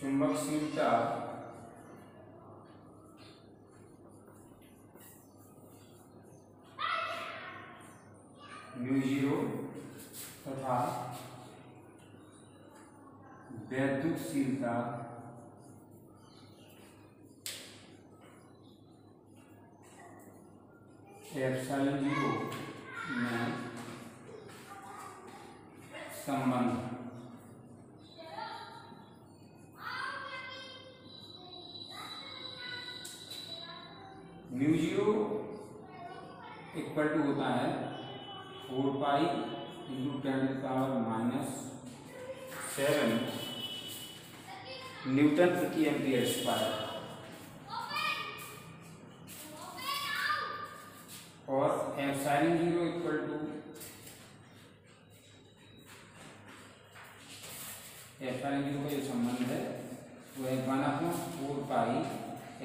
चुंबकशीलता mu zero तथा वैद्युतशीलता epsilon zero में संबंध। म्यू ज़ीरो इक्वल टू होता है four pi into ten power minus seven newton प्रति एम्पियर स्क्वायर। और epsilon zero equal to epsilon zero का जो संबंध है, वो है one upon four pi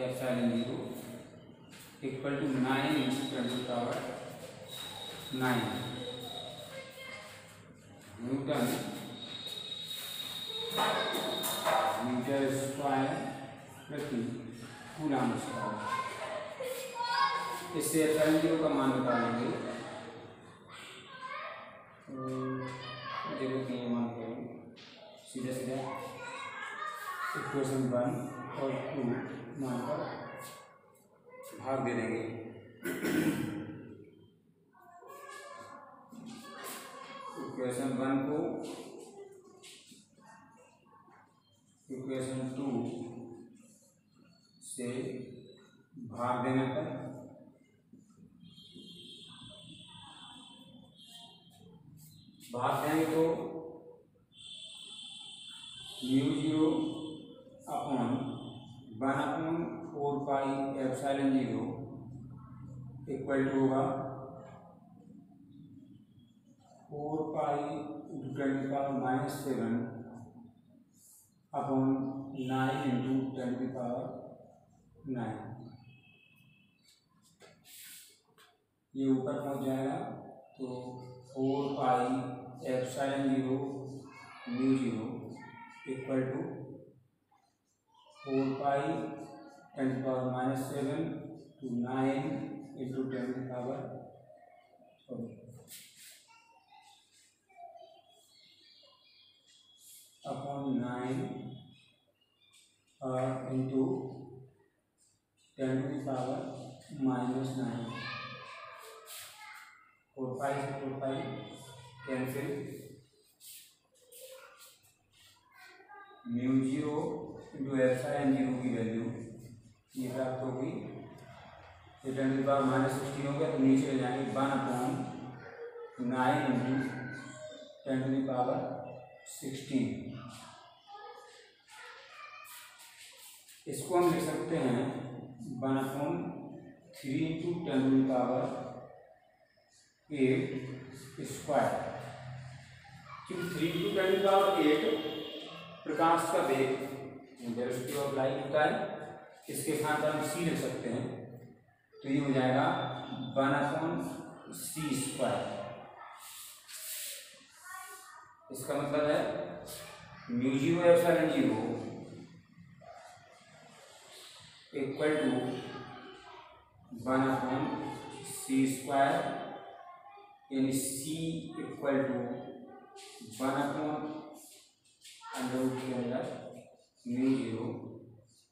epsilon zero. Equal to nine into ten power nine newton metre square प्रति coulomb square इससे ज़ीरो का मान निकालेंगे देखो कि ये मान करें। सीधा सीधा इक्वेशन वन और टू मान पर भाग दे देंगे। इक्वेशन वन को इक्वेशन टू से भाग देने पर भाग देंगे तो mu zero upon one upon four pi epsilon zero equal to होगा। Four pi into ten power minus seven upon nine into ten की पावर नाइन। ये ऊपर पहुँच जाएगा। तो four pi epsilon zero mu zero equal to four pi ten power minus seven two nine into ten power upon nine into ten की power minus nine four five four five cancel mu zero into epsilon zero की value प्राप्त होगी। ये ten की power minus sixteen हो गया तो नीचे ले जाएँगे one upon nine into ten की पावर सिक्सटीन इसको हम लिख सकते हैं one upon three into ten की पावर एट स्क्वायर क्योंकि थ्री इंटू टेन की पावर एट प्रकाश का वेग वेलोसिटी ऑफ़ लाइट होता है। इसके पर हम सी लिख सकते हैं। तो ये हो जाएगा वन अपॉन सी स्क्वायर इसका मतलब है mu zero epsilon zero equal to one upon C square यानी C equal to one upon under के अंदर म्यू ज़ीरो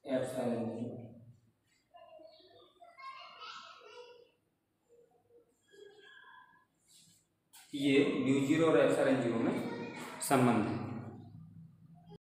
एप्सिलॉन ज़ीरो ये म्यू ज़ीरो और एफ़ आर एन ज़ीरो में संबंध है।